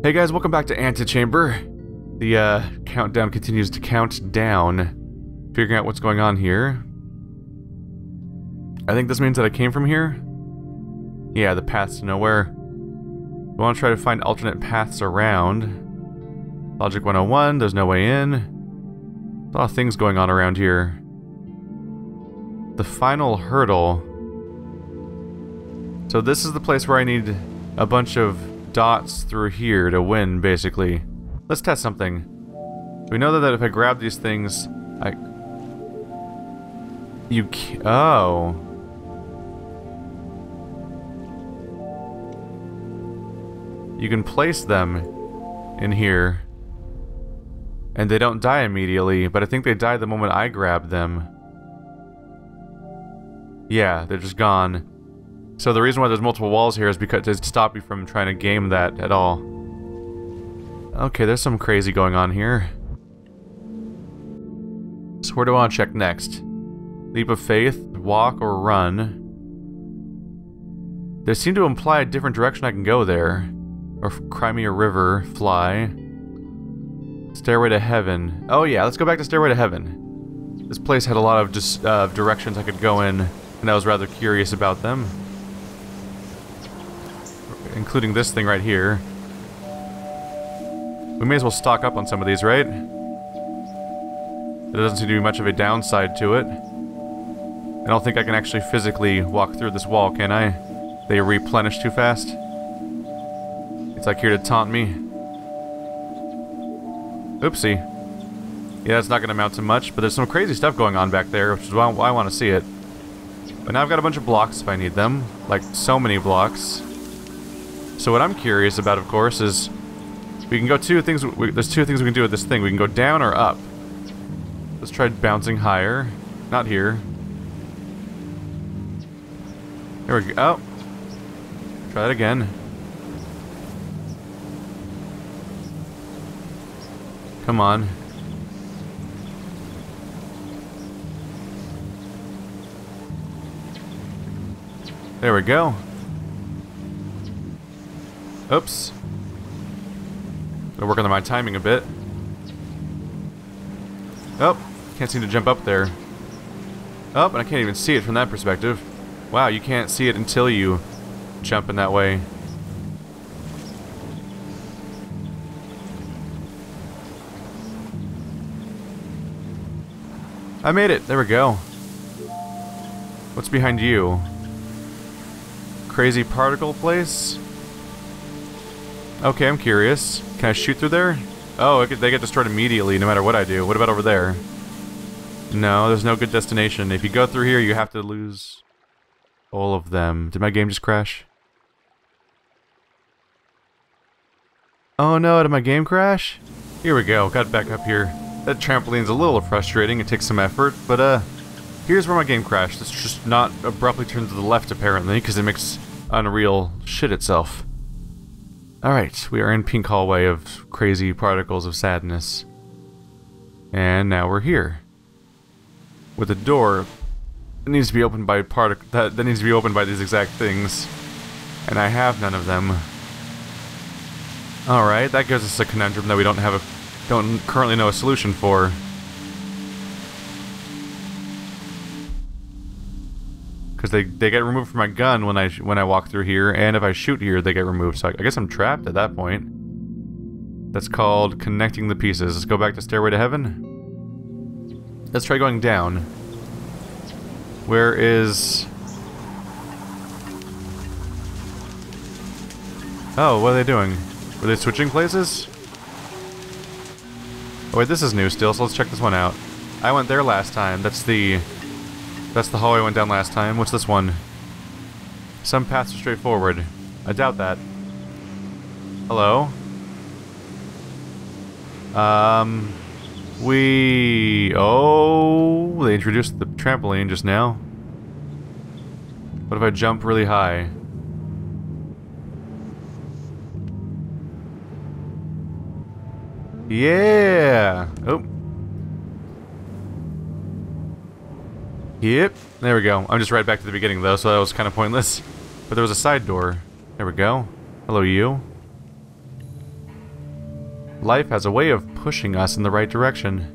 Hey guys, welcome back to Antichamber. The uh, countdown continues to count down. Figuring out what's going on here. I think this means that I came from here. Yeah, the paths to nowhere. We want to try to find alternate paths around. Logic 101, there's no way in. a lot of things going on around here. The final hurdle. So this is the place where I need a bunch of dots through here to win, basically. Let's test something. We know that if I grab these things, I... You Oh. You can place them in here. And they don't die immediately, but I think they die the moment I grab them. Yeah, they're just gone. So the reason why there's multiple walls here is because to stop you from trying to game that at all. Okay, there's some crazy going on here. So where do I want to check next? Leap of faith, walk, or run? They seem to imply a different direction I can go there. Or Cry Me a River, fly. Stairway to Heaven. Oh yeah, let's go back to Stairway to Heaven. This place had a lot of just uh, directions I could go in, and I was rather curious about them including this thing right here. We may as well stock up on some of these, right? There doesn't seem to be much of a downside to it. I don't think I can actually physically walk through this wall, can I? They replenish too fast? It's like here to taunt me. Oopsie. Yeah, it's not going to amount to much, but there's some crazy stuff going on back there, which is why I want to see it. But now I've got a bunch of blocks if I need them. Like, so many blocks. So what I'm curious about, of course, is we can go two things. We, there's two things we can do with this thing. We can go down or up. Let's try bouncing higher. Not here. There we go. Oh. Try that again. Come on. There we go. Oops. Gotta work on my timing a bit. Oh, can't seem to jump up there. Oh, and I can't even see it from that perspective. Wow, you can't see it until you jump in that way. I made it! There we go. What's behind you? Crazy particle place? Okay, I'm curious. Can I shoot through there? Oh, they get destroyed immediately no matter what I do. What about over there? No, there's no good destination. If you go through here, you have to lose all of them. Did my game just crash? Oh no, did my game crash? Here we go, got back up here. That trampoline's a little frustrating, it takes some effort, but uh, here's where my game crashed. It's just not abruptly turned to the left apparently, because it makes Unreal shit itself. Alright, we are in pink hallway of crazy particles of sadness. And now we're here. With a door that needs to be opened by partic that, that needs to be opened by these exact things. And I have none of them. Alright, that gives us a conundrum that we don't have a don't currently know a solution for. Because they they get removed from my gun when I when I walk through here, and if I shoot here, they get removed. So I, I guess I'm trapped at that point. That's called connecting the pieces. Let's go back to Stairway to Heaven. Let's try going down. Where is... Oh, what are they doing? Were they switching places? Oh wait, this is new still, so let's check this one out. I went there last time. That's the that's the hallway I went down last time. What's this one? Some paths are straightforward. I doubt that. Hello? Um... We... Oh... They introduced the trampoline just now. What if I jump really high? Yeah! Oh. Yep, there we go. I'm just right back to the beginning though, so that was kind of pointless. But there was a side door. There we go. Hello, you. Life has a way of pushing us in the right direction.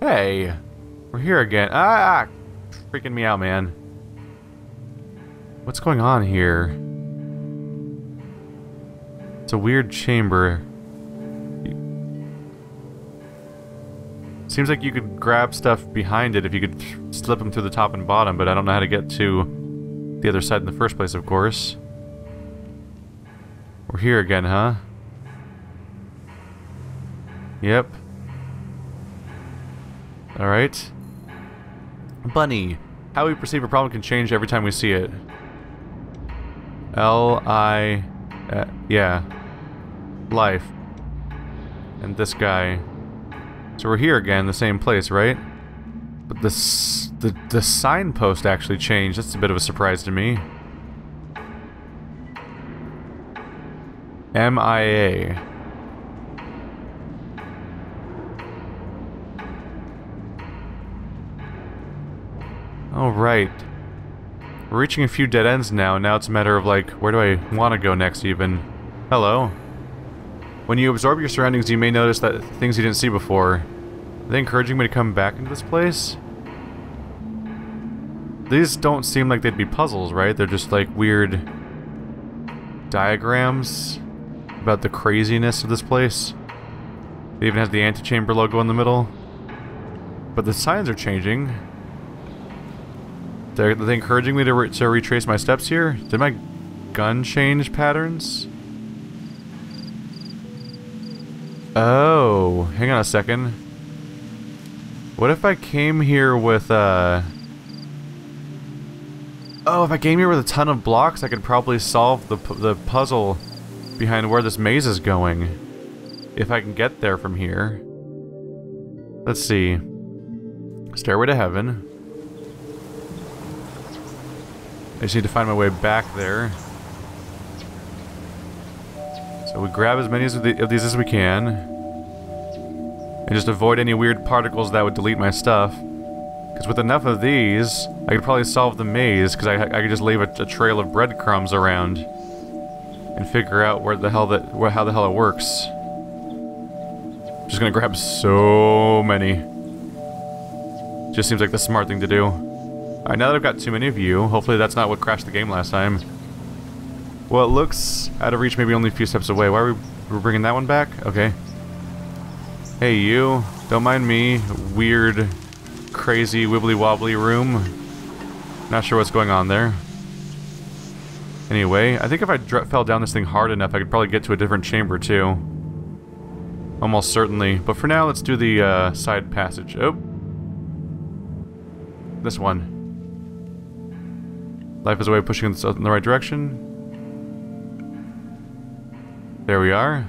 Hey, we're here again. Ah, freaking me out, man. What's going on here? It's a weird chamber. Seems like you could grab stuff behind it if you could slip them through the top and bottom, but I don't know how to get to the other side in the first place, of course. We're here again, huh? Yep. Alright. Bunny. How we perceive a problem can change every time we see it. L I uh, yeah. Life. And this guy. So we're here again, the same place, right? But this the the signpost actually changed. That's a bit of a surprise to me. MIA. All right. We're reaching a few dead ends now. Now it's a matter of like, where do I want to go next even? Hello. When you absorb your surroundings, you may notice that things you didn't see before. Are they encouraging me to come back into this place? These don't seem like they'd be puzzles, right? They're just like weird diagrams about the craziness of this place. It even has the Antichamber logo in the middle. But the signs are changing. They're, they encouraging me to, re to retrace my steps here? Did my gun change patterns? Oh, hang on a second. What if I came here with, uh... Oh, if I came here with a ton of blocks, I could probably solve the, the puzzle behind where this maze is going. If I can get there from here. Let's see. Stairway to Heaven. I just need to find my way back there. So we grab as many of, these as we can. And just avoid any weird particles that would delete my stuff. Because with enough of these, I could probably solve the maze, because I, I could just leave a, a, trail of breadcrumbs around. And figure out where the hell that, where, how the hell it works. just gonna grab so many. Just seems like the smart thing to do. Alright, now that I've got too many of you, hopefully that's not what crashed the game last time. Well, it looks out of reach, maybe only a few steps away. Why are we we're bringing that one back? Okay. Hey, you. Don't mind me. Weird, crazy, wibbly-wobbly room. Not sure what's going on there. Anyway, I think if I fell down this thing hard enough, I could probably get to a different chamber, too. Almost certainly. But for now, let's do the uh, side passage. Oh. This one. Life is a way of pushing us in the right direction. There we are.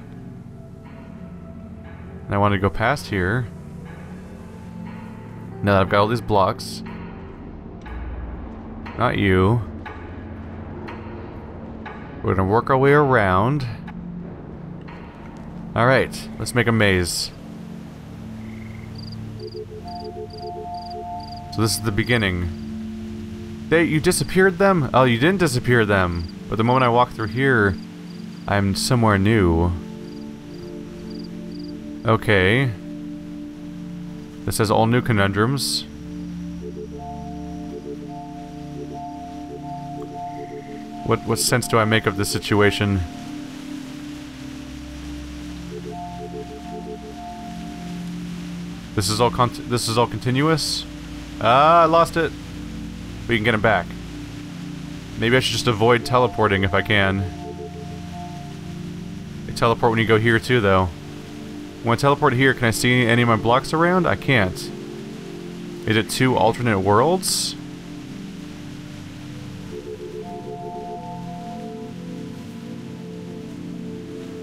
And I want to go past here. Now that I've got all these blocks. Not you. We're gonna work our way around. Alright, let's make a maze. So this is the beginning. They, you disappeared them? Oh, you didn't disappear them. But the moment I walk through here, I'm somewhere new. Okay. This says all new conundrums. What what sense do I make of this situation? This is all this is all continuous? Ah, I lost it. We can get him back. Maybe I should just avoid teleporting if I can. Teleport when you go here too, though. When I teleport here, can I see any of my blocks around? I can't. Is it two alternate worlds?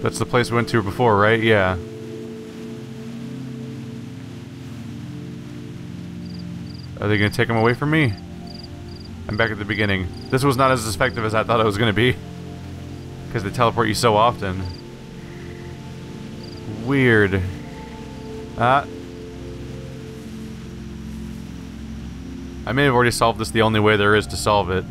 That's the place we went to before, right? Yeah. Are they gonna take him away from me? I'm back at the beginning. This was not as effective as I thought it was to be. Because they teleport you so often. Weird. Ah. I may have already solved this the only way there is to solve it.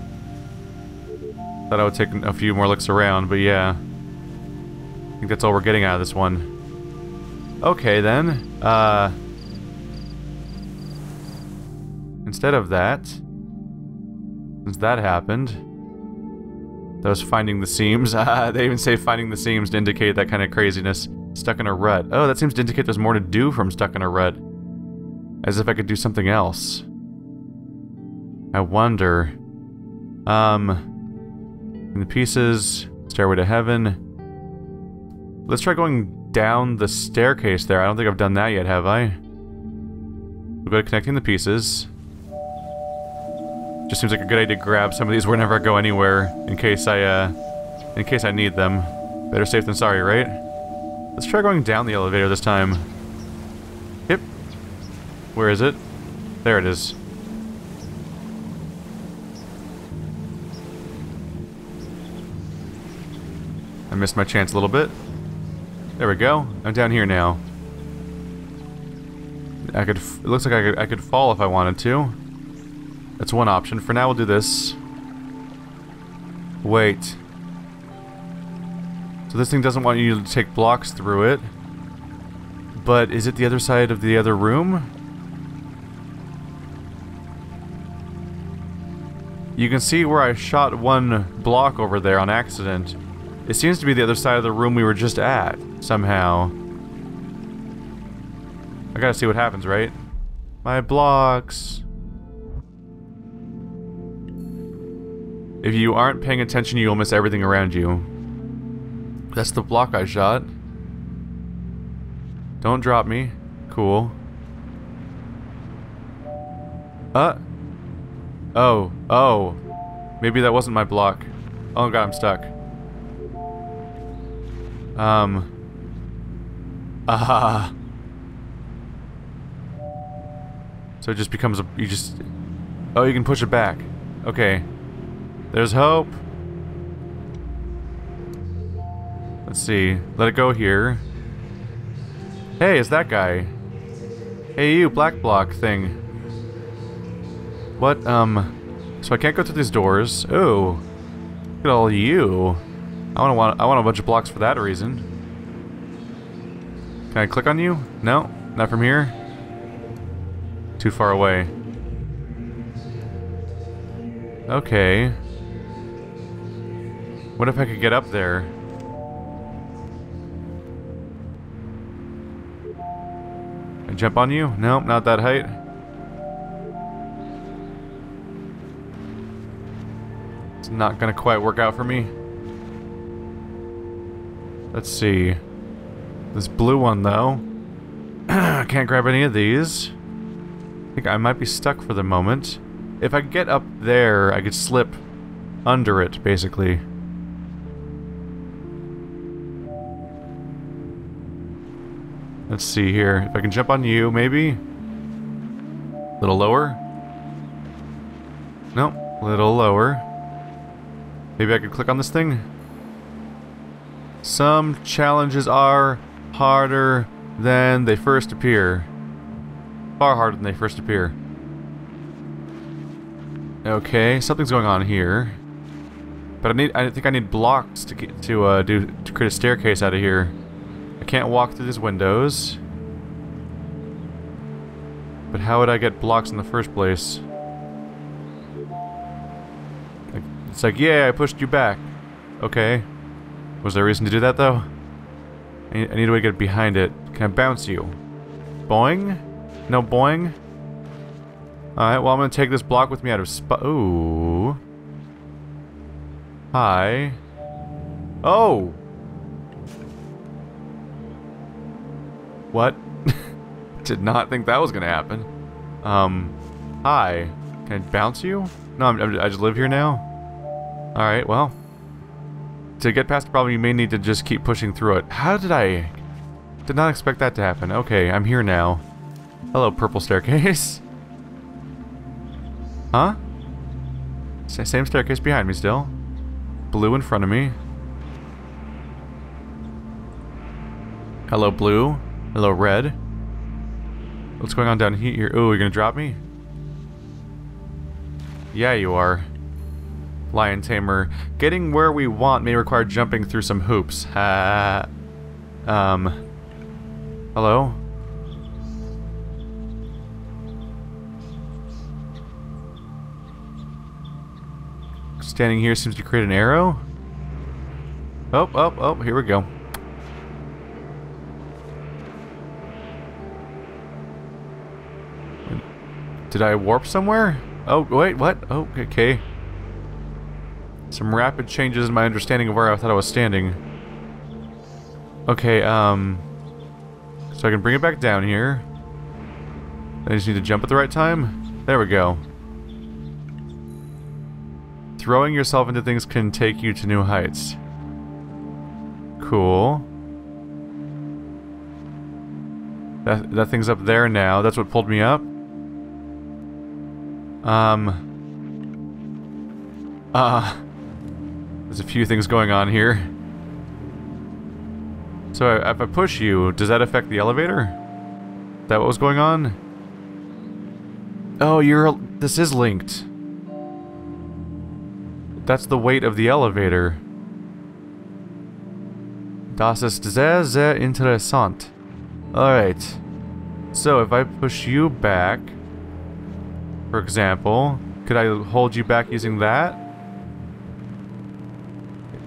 Thought I would take a few more looks around, but yeah. I think that's all we're getting out of this one. Okay, then. Uh... Instead of that, since that happened, that was finding the seams. they even say finding the seams to indicate that kind of craziness. Stuck in a rut. Oh, that seems to indicate there's more to do from stuck in a rut. As if I could do something else. I wonder. Um, the pieces, Stairway to Heaven. Let's try going down the staircase there. I don't think I've done that yet, have I? We'll go to connecting the pieces. Just seems like a good idea to grab some of these whenever I go anywhere, in case I, uh, in case I need them. Better safe than sorry, right? Let's try going down the elevator this time. Yep. Where is it? There it is. I missed my chance a little bit. There we go. I'm down here now. I could. it looks like I could. I could fall if I wanted to. That's one option. For now, we'll do this. Wait. So this thing doesn't want you to take blocks through it. But is it the other side of the other room? You can see where I shot one block over there on accident. It seems to be the other side of the room we were just at, somehow. I gotta see what happens, right? My blocks. If you aren't paying attention, you'll miss everything around you. That's the block I shot. Don't drop me. Cool. Uh. Oh. Oh. Maybe that wasn't my block. Oh god, I'm stuck. Um. Ah. So it just becomes a. You just. Oh, you can push it back. Okay. There's hope. Let's see. Let it go here. Hey, is that guy. Hey, you, black block thing. What, um... So I can't go through these doors. Oh. Look at all you. I want, to want, I want a bunch of blocks for that reason. Can I click on you? No? Not from here? Too far away. Okay. What if I could get up there? I jump on you? Nope, not that height. It's not gonna quite work out for me. Let's see. This blue one, though. Can't grab any of these. I think I might be stuck for the moment. If I get up there, I could slip under it, basically. Let's see here. If I can jump on you, maybe? A little lower? Nope. A little lower. Maybe I could click on this thing? Some challenges are harder than they first appear. Far harder than they first appear. Okay, something's going on here. But I need I think I need blocks to get to uh do to create a staircase out of here. I can't walk through these windows. But how would I get blocks in the first place? It's like, yeah, I pushed you back. Okay. Was there a reason to do that, though? I need, a way to get behind it. Can I bounce you? Boing? No boing? Alright, well, I'm gonna take this block with me out of spot. Ooh. Hi. Oh! What? Did not think that was gonna happen. Um, hi. Can I bounce you? No, I'm, I just live here now? Alright, well to get past the problem, you may need to just keep pushing through it. How did I... Did not expect that to happen. Okay, I'm here now. Hello, purple staircase. huh? same staircase behind me still. Blue in front of me. Hello, blue. Hello, red. What's going on down here? Oh, you're gonna drop me? Yeah, you are. Lion Tamer. Getting where we want may require jumping through some hoops. Ha. Um, hello? Standing here seems to create an arrow. Oh, oh, oh, here we go. Did I warp somewhere? Oh, wait, what? Oh, okay. Some rapid changes in my understanding of where I thought I was standing. Okay, um... So I can bring it back down here. I just need to jump at the right time? There we go. Throwing yourself into things can take you to new heights. Cool. That, that thing's up there now. That's what pulled me up. Um. Uh. There's a few things going on here. So if I push you, does that affect the elevator? Is that what was going on? Oh, you're... This is linked. That's the weight of the elevator. Das ist sehr, sehr interessant. Alright. So if I push you back... For example, could I hold you back using that?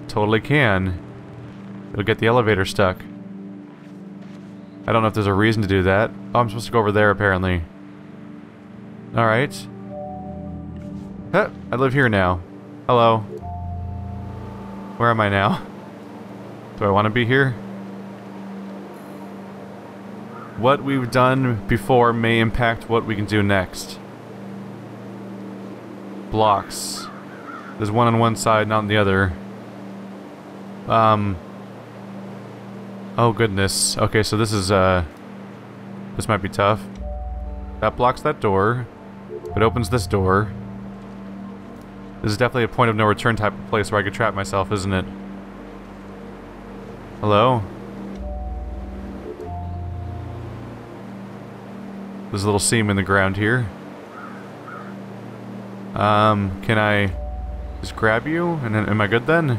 totally can. It'll get the elevator stuck. I don't know if there's a reason to do that. Oh, I'm supposed to go over there, apparently. Alright. Huh, I live here now. Hello. Where am I now? Do I want to be here? What we've done before may impact what we can do next blocks. There's one on one side, not on the other. Um. Oh goodness. Okay, so this is, uh... This might be tough. That blocks that door. It opens this door. This is definitely a point of no return type of place where I could trap myself, isn't it? Hello? There's a little seam in the ground here. Um, can I just grab you? And then, am I good then?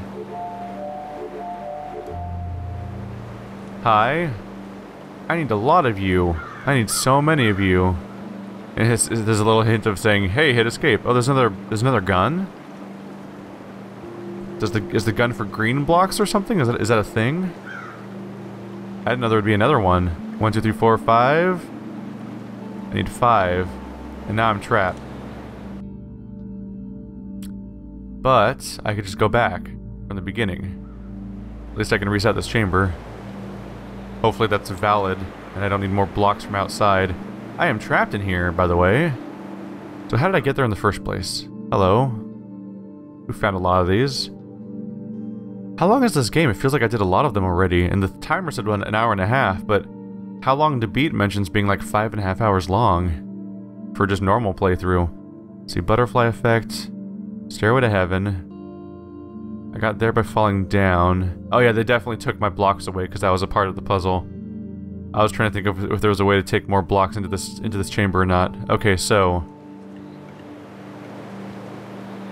Hi. I need a lot of you. I need so many of you. And there's a little hint of saying, "Hey, hit escape." Oh, there's another. There's another gun. Does the is the gun for green blocks or something? Is that is that a thing? I didn't know there would be another one. One, two, three, four, five. I need five, and now I'm trapped. But, I could just go back from the beginning. At least I can reset this chamber. Hopefully that's valid, and I don't need more blocks from outside. I am trapped in here, by the way. So how did I get there in the first place? Hello? We found a lot of these. How long is this game? It feels like I did a lot of them already, and the timer said an hour and a half, but how long to beat mentions being like five and a half hours long for just normal playthrough. see, butterfly effect, Stairway to Heaven. I got there by falling down. Oh yeah, they definitely took my blocks away because that was a part of the puzzle. I was trying to think of if there was a way to take more blocks into this into this chamber or not. Okay, so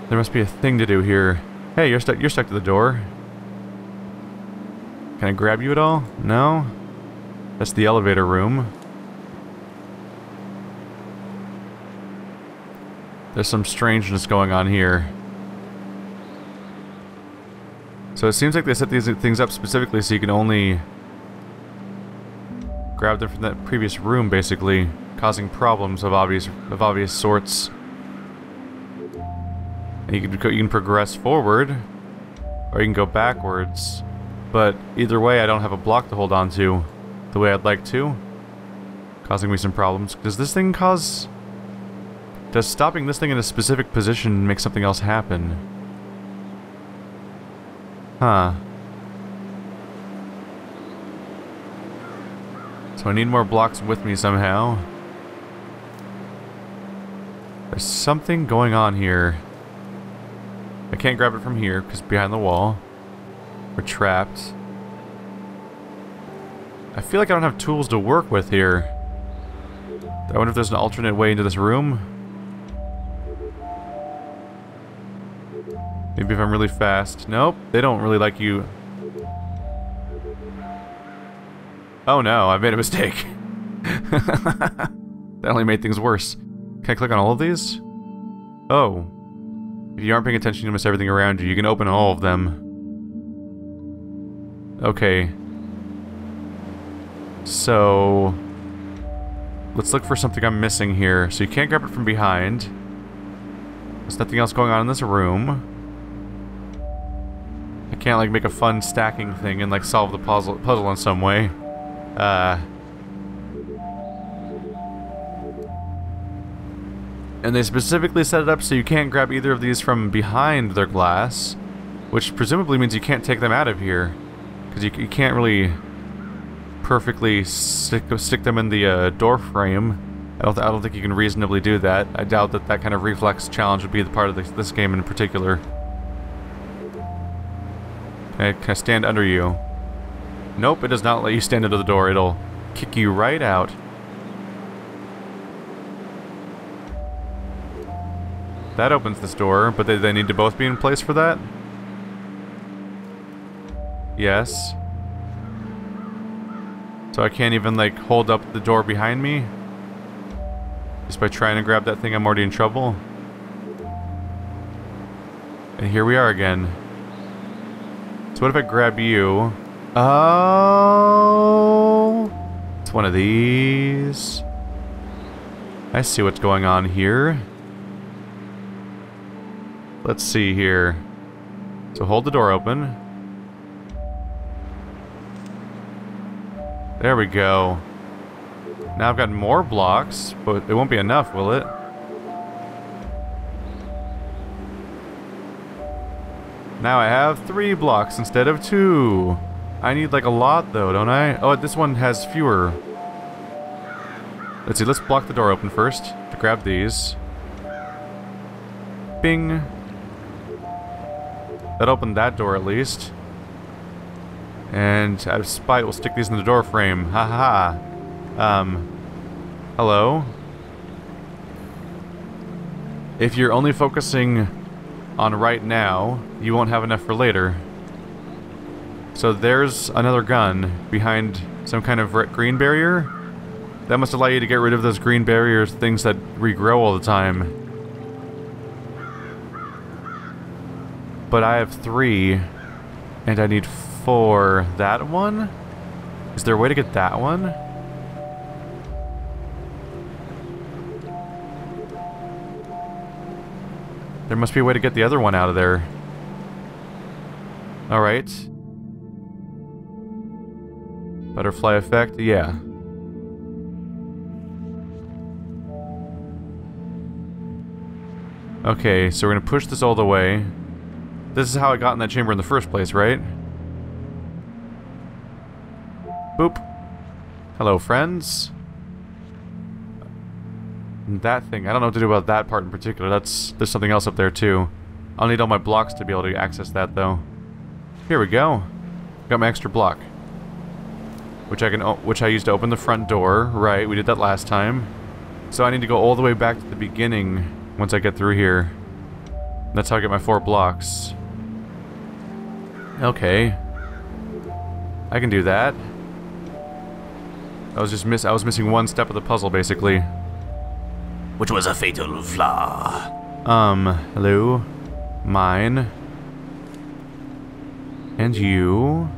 there must be a thing to do here. Hey, you're stuck. You're stuck to the door. Can I grab you at all? No. That's the elevator room. There's some strangeness going on here. So it seems like they set these things up specifically so you can only grab them from that previous room, basically, causing problems of obvious of obvious sorts. And you can you can progress forward, or you can go backwards. But either way, I don't have a block to hold on to the way I'd like to, causing me some problems. Does this thing cause does stopping this thing in a specific position make something else happen? Huh. So I need more blocks with me somehow. There's something going on here. I can't grab it from here because behind the wall. We're trapped. I feel like I don't have tools to work with here. I wonder if there's an alternate way into this room. Maybe if I'm really fast. Nope, they don't really like you. Oh no, I made a mistake. that only made things worse. Can I click on all of these? Oh. If you aren't paying attention, you miss everything around you. You can open all of them. Okay. So... Let's look for something I'm missing here. So you can't grab it from behind. There's nothing else going on in this room. I can't, like, make a fun stacking thing and, like, solve the puzzle, puzzle in some way. Uh... And they specifically set it up so you can't grab either of these from behind their glass, which presumably means you can't take them out of here. Because you, you can't really perfectly stick, stick them in the uh, door frame. I don't, I don't think you can reasonably do that. I doubt that that kind of reflex challenge would be the part of this, this game in particular. Can I, can I stand under you? Nope, it does not let you stand under the door. It'll kick you right out. That opens this door, but they, they need to both be in place for that? Yes. So I can't even, like, hold up the door behind me? Just by trying to grab that thing, I'm already in trouble? And here we are again. So what if I grab you? Oh! It's one of these. I see what's going on here. Let's see here. So hold the door open. There we go. Now I've got more blocks, but it won't be enough, will it? Now I have three blocks instead of two. I need like a lot though, don't I? Oh, this one has fewer. Let's see, let's block the door open first to grab these. Bing. That opened that door at least. And out of spite, we'll stick these in the door frame. Ha ha ha. Um, hello? If you're only focusing on right now, you won't have enough for later. So there's another gun behind some kind of green barrier. That must allow you to get rid of those green barriers, things that regrow all the time. But I have three, and I need four. that one? Is there a way to get that one? There must be a way to get the other one out of there. Alright. Butterfly effect, yeah. Okay, so we're gonna push this all the way. This is how I got in that chamber in the first place, right? Boop. Hello, friends. That thing, I don't know what to do about that part in particular. That's There's something else up there, too. I'll need all my blocks to be able to access that, though. Here we go. Got my extra block. Which I can, which I used to open the front door. Right, we did that last time. So I need to go all the way back to the beginning once I get through here. That's how I get my four blocks. Okay. I can do that. I was just miss I was missing one step of the puzzle basically. Which was a fatal flaw. Um, hello. Mine. And you.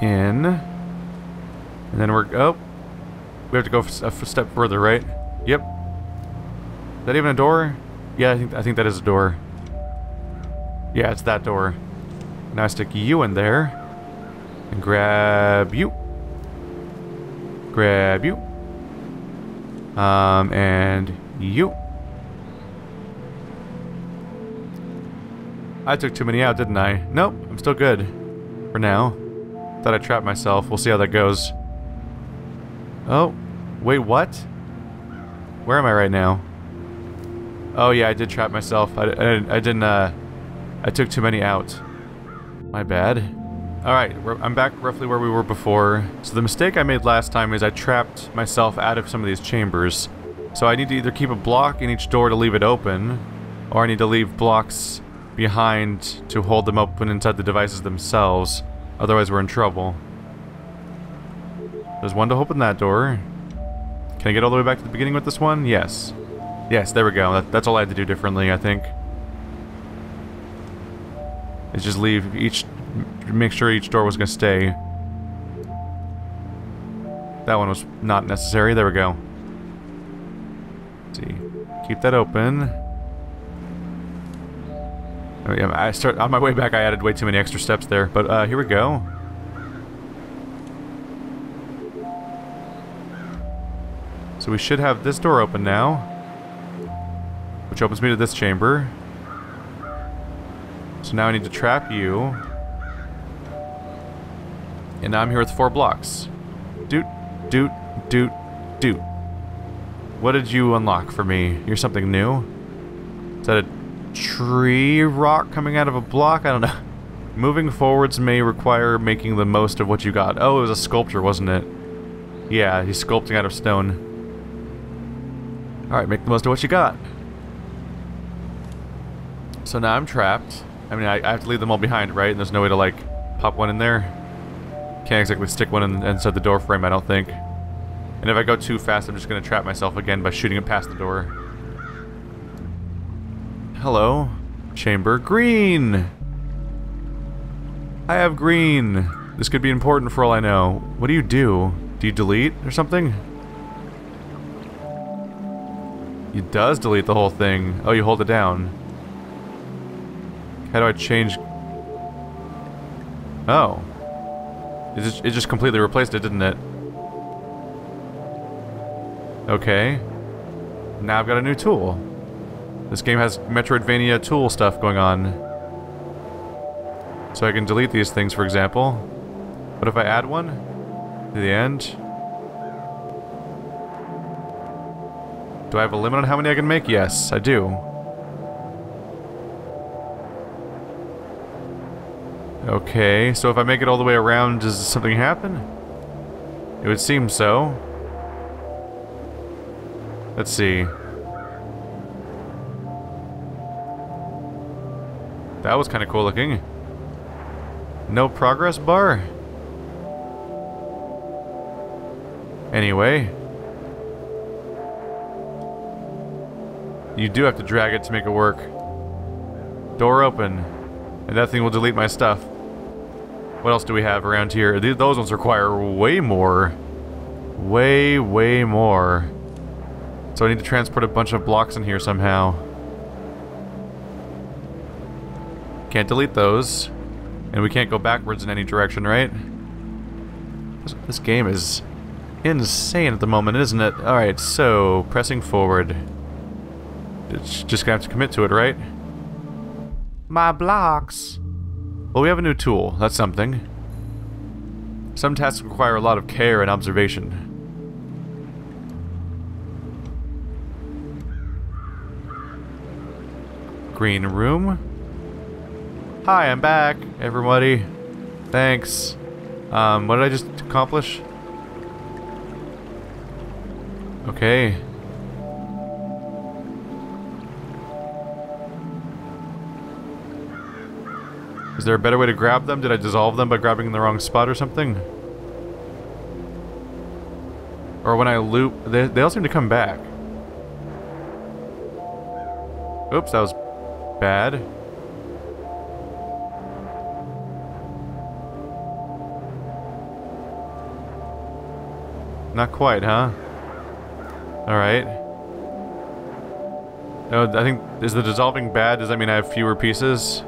In. And then we're oh. We have to go a step further, right? Yep. Is that even a door? Yeah, I think I think that is a door. Yeah, it's that door. Now I stick you in there. And grab you. Grab you. Um, and you. I took too many out, didn't I? Nope, I'm still good. For now. Thought I trapped myself. We'll see how that goes. Oh. Wait, what? Where am I right now? Oh yeah, I did trap myself. I, I, I didn't, uh... I took too many out. My bad. Alright, I'm back roughly where we were before. So the mistake I made last time is I trapped myself out of some of these chambers. So I need to either keep a block in each door to leave it open, or I need to leave blocks behind to hold them open inside the devices themselves. Otherwise, we're in trouble. There's one to open that door. Can I get all the way back to the beginning with this one? Yes. Yes, there we go. That, that's all I had to do differently, I think. Is just leave each... Make sure each door was going to stay. That one was not necessary. There we go. Let's see. Keep that open. Oh, yeah, I start on my way back. I added way too many extra steps there, but uh, here we go. So we should have this door open now, which opens me to this chamber. So now I need to trap you. And now I'm here with four blocks. Doot, doot, doot, doot. What did you unlock for me? You're something new? Is that a tree rock coming out of a block? I don't know. Moving forwards may require making the most of what you got. Oh, it was a sculpture, wasn't it? Yeah, he's sculpting out of stone. Alright, make the most of what you got. So now I'm trapped. I mean, I, I, have to leave them all behind, right? And there's no way to, like, pop one in there. Can't exactly stick one in, inside the door frame, I don't think. And if I go too fast, I'm just going to trap myself again by shooting it past the door. Hello. Chamber. Green! I have green. This could be important for all I know. What do you do? Do you delete or something? It does delete the whole thing. Oh, you hold it down. How do I change... Oh. It just, it just completely replaced it, didn't it? Okay. Now I've got a new tool. This game has Metroidvania tool stuff going on. So I can delete these things, for example. But if I add one to the end... Do I have a limit on how many I can make? Yes, I do. Okay, so if I make it all the way around, does something happen? It would seem so. Let's see. That was kind of cool looking. No progress bar? Anyway. You do have to drag it to make it work. Door open. And that thing will delete my stuff. What else do we have around here? Those ones require way more. Way, way more. So I need to transport a bunch of blocks in here somehow. Can't delete those. And we can't go backwards in any direction, right? This, this game is insane at the moment, isn't it? Alright, so, pressing forward. It's just gonna have to commit to it, right? My blocks. Well, we have a new tool. That's something. Some tasks require a lot of care and observation. Green room. Hi, I'm back, everybody. Thanks. Um, what did I just accomplish? Okay. Is there a better way to grab them? Did I dissolve them by grabbing in the wrong spot or something? Or when I loop, they, they all seem to come back. Oops, that was bad. Not quite, huh? Alright. Oh, I think, is the dissolving bad? Does that mean I have fewer pieces?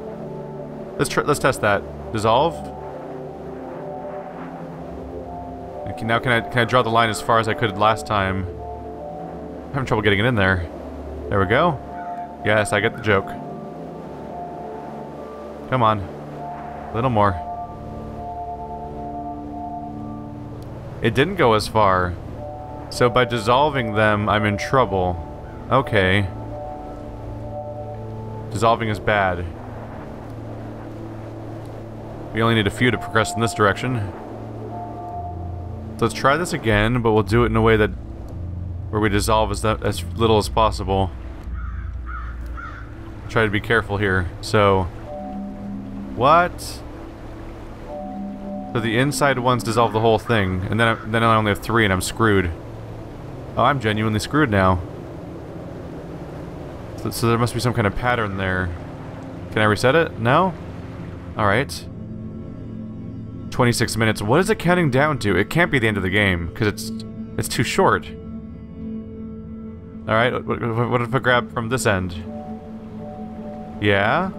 Let's let's test that. Dissolve. Okay, now can I can I draw the line as far as I could last time? I'm having trouble getting it in there. There we go. Yes, I get the joke. Come on. A little more. It didn't go as far. So by dissolving them, I'm in trouble. Okay. Dissolving is bad. We only need a few to progress in this direction. So let's try this again, but we'll do it in a way that where we dissolve as, that, as little as possible. Try to be careful here. So, what? So the inside ones dissolve the whole thing, and then I, then I only have three, and I'm screwed. Oh, I'm genuinely screwed now. So, so there must be some kind of pattern there. Can I reset it? No? Alright. 26 minutes. What is it counting down to? It can't be the end of the game, because it's it's too short. Alright, what, what, what if I grab from this end? Yeah?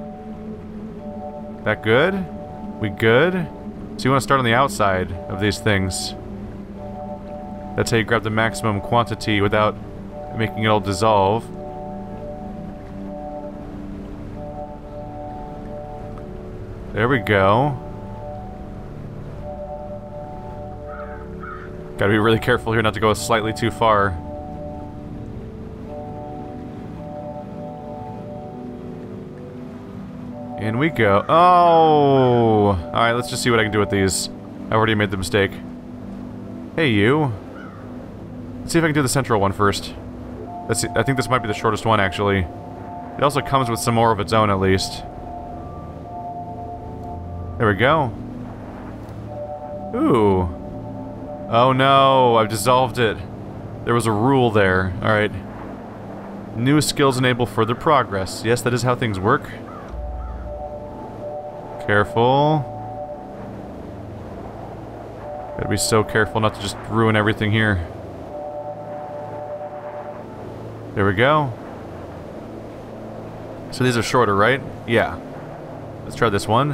That good? We good? So you want to start on the outside of these things. That's how you grab the maximum quantity without making it all dissolve. There we go. Gotta be really careful here not to go slightly too far. In we go. Oh! Alright, let's just see what I can do with these. I already made the mistake. Hey, you. Let's see if I can do the central one first. I think this might be the shortest one, actually. It also comes with some more of its own, at least. There we go. Ooh. Oh no, I've dissolved it. There was a rule there. Alright. New skills enable further progress. Yes, that is how things work. Careful. Gotta be so careful not to just ruin everything here. There we go. So these are shorter, right? Yeah. Let's try this one.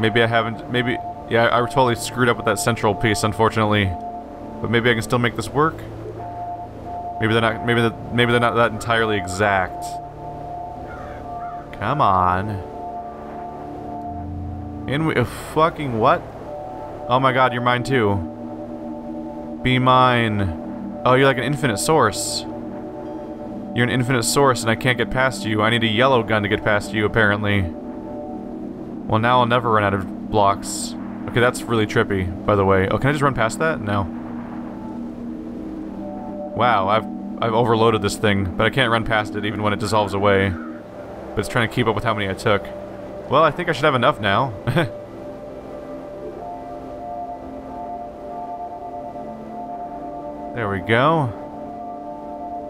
Maybe I haven't... Maybe... Yeah, I totally screwed up with that central piece, unfortunately. But maybe I can still make this work? Maybe they're not... Maybe, they're, maybe they're not that entirely exact. Come on. In we... Uh, fucking what? Oh my god, you're mine too. Be mine. Oh, you're like an infinite source. You're an infinite source and I can't get past you. I need a yellow gun to get past you, apparently. Well, now I'll never run out of blocks. Okay, that's really trippy, by the way. Oh, can I just run past that? No. Wow, I've I've overloaded this thing, but I can't run past it even when it dissolves away. But it's trying to keep up with how many I took. Well, I think I should have enough now. there we go.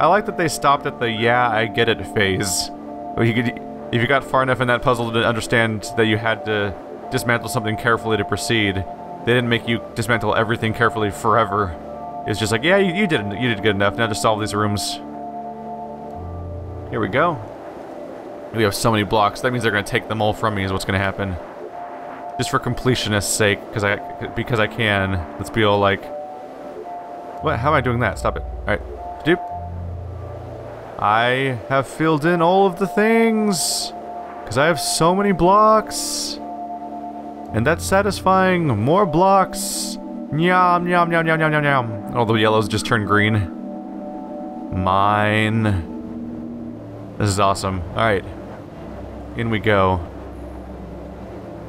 I like that they stopped at the yeah, I get it phase. If you got far enough in that puzzle to understand that you had to dismantle something carefully to proceed, they didn't make you dismantle everything carefully forever. It's just like, yeah, you, you did you did good enough. Now just solve these rooms. Here we go. We have so many blocks. That means they're gonna take them all from me. Is what's gonna happen. Just for completionist's sake, because I because I can. Let's be all like, what? How am I doing that? Stop it. All right, doop. I have filled in all of the things because I have so many blocks. And that's satisfying. More blocks. Nyam, nyam, nyam, nyam, nyam, nyam, nyam. All the yellows just turned green. Mine. This is awesome. Alright. In we go.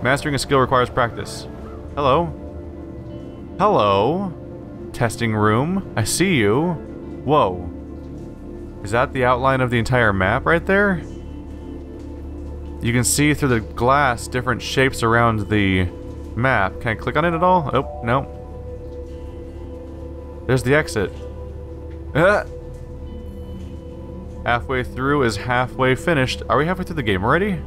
Mastering a skill requires practice. Hello. Hello. Testing room. I see you. Whoa. Is that the outline of the entire map right there? You can see through the glass different shapes around the map. Can I click on it at all? Oh, no. There's the exit. Ah! Halfway through is halfway finished. Are we halfway through the game already?